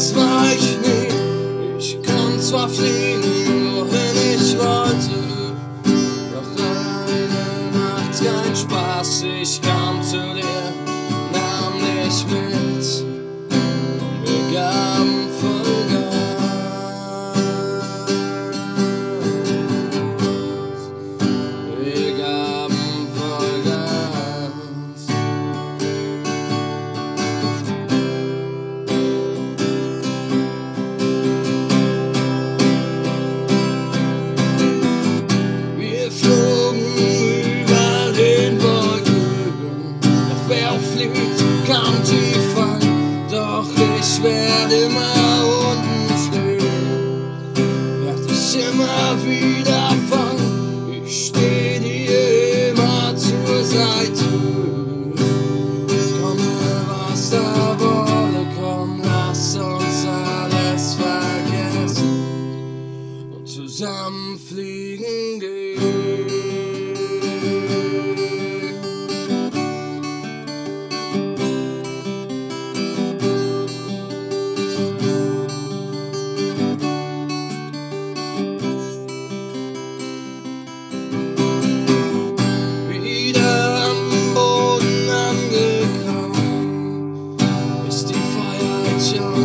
das war ich nie. Ich kann zwar fliegen, wohin ich wollte. Doch alleine macht keinen Spaß. Ich kam zu dir, zusammen fliegen gehen. Wieder am Boden angekommen, ist die Freiheit schon.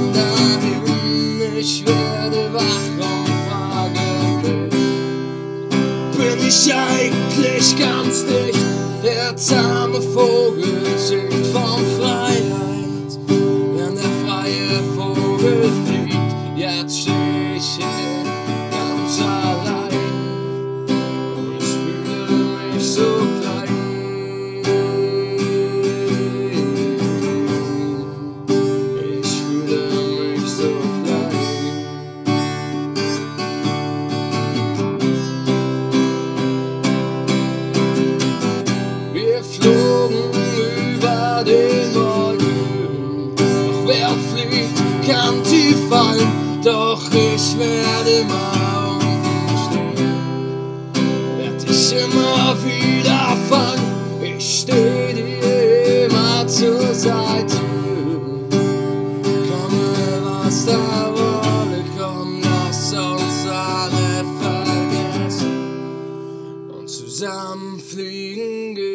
Ich werde wach ich eigentlich ganz dicht? Der zahme Vogel singt doch ich werde immer umstehen werd ich immer wieder fangen. Ich steh dir immer zur Seite. Komme, was da wolle, komm, lass uns alle vergessen und zusammen fliegen gehen.